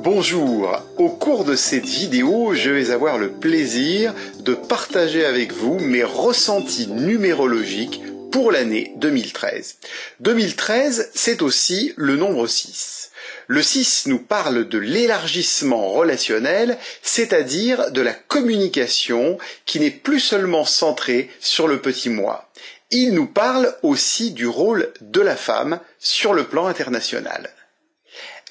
Bonjour, au cours de cette vidéo, je vais avoir le plaisir de partager avec vous mes ressentis numérologiques pour l'année 2013. 2013, c'est aussi le nombre 6. Le 6 nous parle de l'élargissement relationnel, c'est-à-dire de la communication qui n'est plus seulement centrée sur le petit moi. Il nous parle aussi du rôle de la femme sur le plan international.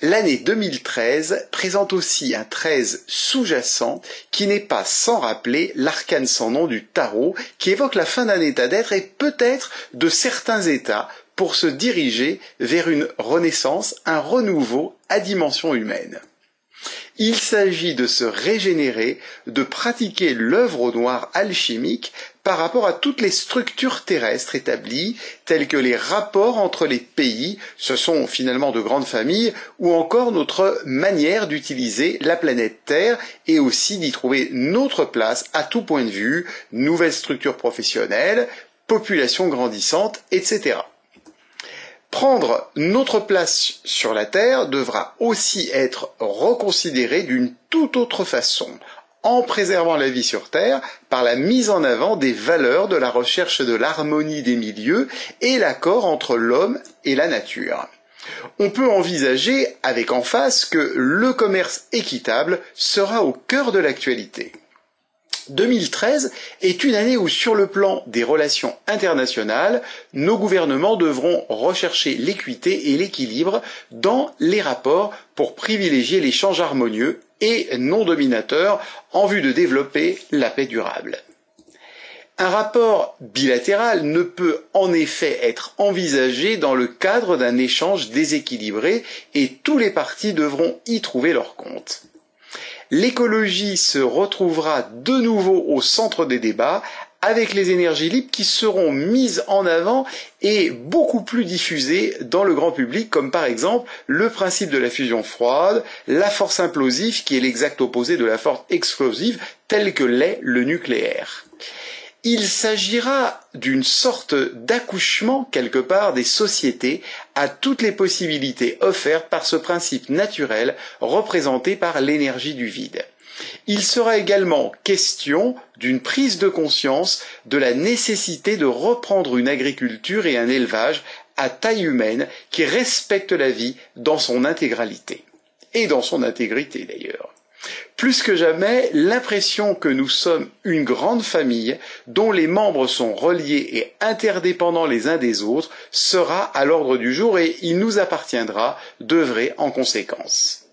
L'année 2013 présente aussi un 13 sous-jacent qui n'est pas sans rappeler l'arcane sans nom du tarot qui évoque la fin d'un état d'être et peut-être de certains états pour se diriger vers une renaissance, un renouveau à dimension humaine. Il s'agit de se régénérer, de pratiquer l'œuvre au noir alchimique par rapport à toutes les structures terrestres établies, telles que les rapports entre les pays, ce sont finalement de grandes familles, ou encore notre manière d'utiliser la planète Terre et aussi d'y trouver notre place à tout point de vue, nouvelles structures professionnelles, population grandissante, etc. Prendre notre place sur la Terre devra aussi être reconsidéré d'une toute autre façon, en préservant la vie sur Terre par la mise en avant des valeurs de la recherche de l'harmonie des milieux et l'accord entre l'homme et la nature. On peut envisager avec en face que le commerce équitable sera au cœur de l'actualité. 2013 est une année où, sur le plan des relations internationales, nos gouvernements devront rechercher l'équité et l'équilibre dans les rapports pour privilégier l'échange harmonieux et non dominateur en vue de développer la paix durable. Un rapport bilatéral ne peut en effet être envisagé dans le cadre d'un échange déséquilibré et tous les partis devront y trouver leur compte l'écologie se retrouvera de nouveau au centre des débats avec les énergies libres qui seront mises en avant et beaucoup plus diffusées dans le grand public, comme par exemple le principe de la fusion froide, la force implosive qui est l'exact opposé de la force explosive telle que l'est le nucléaire. Il s'agira d'une sorte d'accouchement quelque part des sociétés à toutes les possibilités offertes par ce principe naturel représenté par l'énergie du vide. Il sera également question d'une prise de conscience de la nécessité de reprendre une agriculture et un élevage à taille humaine qui respectent la vie dans son intégralité. Et dans son intégrité d'ailleurs plus que jamais l'impression que nous sommes une grande famille dont les membres sont reliés et interdépendants les uns des autres sera à l'ordre du jour et il nous appartiendra d'œuvrer en conséquence.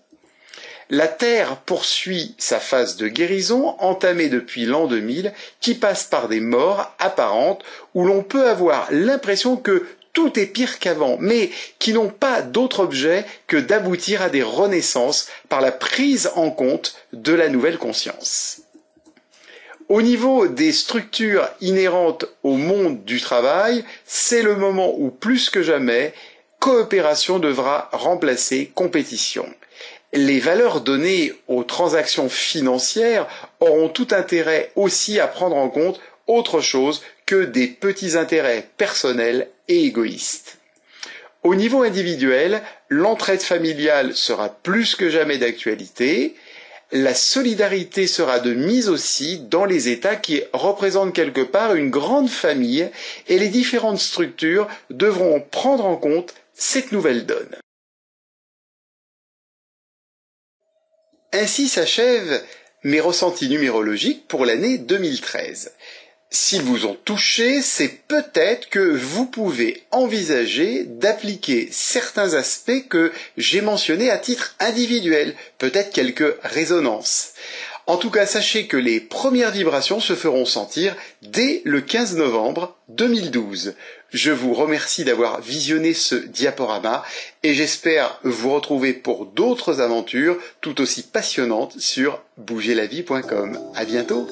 La Terre poursuit sa phase de guérison entamée depuis l'an 2000 qui passe par des morts apparentes où l'on peut avoir l'impression que tout est pire qu'avant, mais qui n'ont pas d'autre objet que d'aboutir à des renaissances par la prise en compte de la nouvelle conscience. Au niveau des structures inhérentes au monde du travail, c'est le moment où plus que jamais, coopération devra remplacer compétition. Les valeurs données aux transactions financières auront tout intérêt aussi à prendre en compte autre chose que des petits intérêts personnels et égoïstes. Au niveau individuel, l'entraide familiale sera plus que jamais d'actualité. La solidarité sera de mise aussi dans les États qui représentent quelque part une grande famille et les différentes structures devront prendre en compte cette nouvelle donne. Ainsi s'achèvent mes ressentis numérologiques pour l'année 2013 s'ils vous ont touché, c'est peut-être que vous pouvez envisager d'appliquer certains aspects que j'ai mentionnés à titre individuel, peut-être quelques résonances. En tout cas, sachez que les premières vibrations se feront sentir dès le 15 novembre 2012. Je vous remercie d'avoir visionné ce diaporama et j'espère vous retrouver pour d'autres aventures tout aussi passionnantes sur bougerlavie.com. À bientôt!